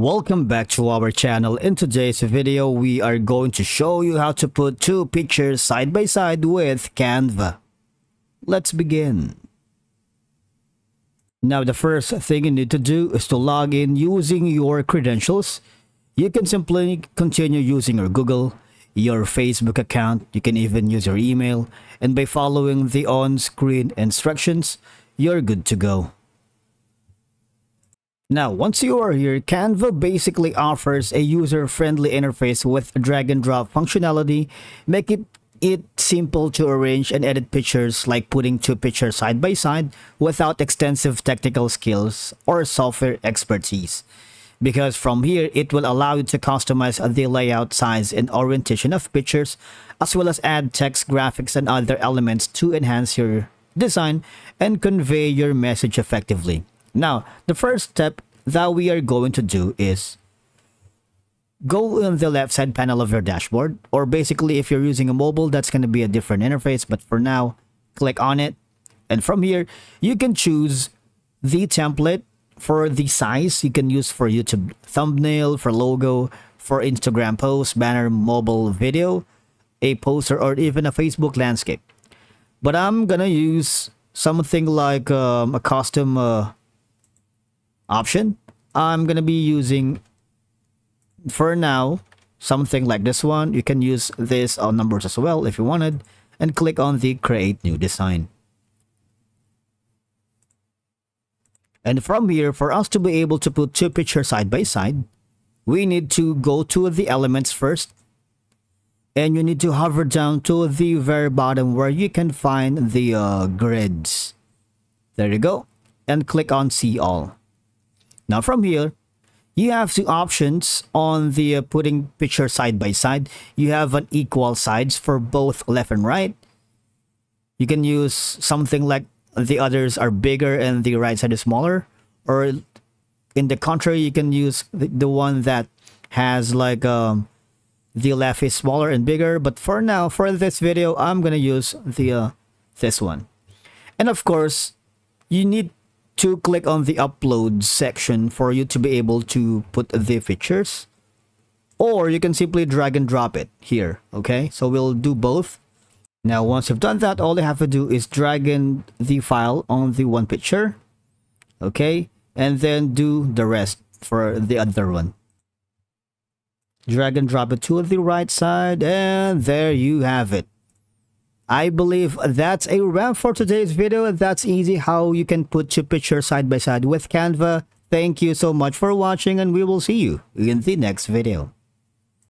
Welcome back to our channel. In today's video, we are going to show you how to put two pictures side by side with Canva. Let's begin. Now, the first thing you need to do is to log in using your credentials. You can simply continue using your Google, your Facebook account, you can even use your email, and by following the on-screen instructions, you're good to go. Now, once you are here, Canva basically offers a user-friendly interface with drag and drop functionality, making it simple to arrange and edit pictures like putting two pictures side by side without extensive technical skills or software expertise. Because from here, it will allow you to customize the layout, size, and orientation of pictures, as well as add text, graphics, and other elements to enhance your design and convey your message effectively. Now, the first step that we are going to do is go in the left side panel of your dashboard or basically if you're using a mobile that's going to be a different interface but for now click on it. And from here you can choose the template for the size. You can use for YouTube thumbnail for logo for Instagram post banner mobile video a poster or even a Facebook landscape. But I'm gonna use something like um, a custom uh, option, I'm going to be using, for now, something like this one. You can use this on numbers as well if you wanted, and click on the Create New Design. And from here, for us to be able to put two pictures side by side, we need to go to the elements first. And you need to hover down to the very bottom where you can find the uh, grids. There you go. And click on See All. Now from here, you have two options on the uh, putting picture side by side. You have an equal sides for both left and right. You can use something like the others are bigger and the right side is smaller. Or in the contrary, you can use the, the one that has like um, the left is smaller and bigger. But for now, for this video, I'm going to use the uh, this one. And of course, you need to click on the upload section for you to be able to put the pictures or you can simply drag and drop it here okay? So we'll do both. Now once you've done that all you have to do is drag in the file on the one picture okay? And then do the rest for the other one. Drag and drop it to the right side and there you have it I believe that's a wrap for today's video. That's easy how you can put two pictures side by side with Canva. Thank you so much for watching and we will see you in the next video.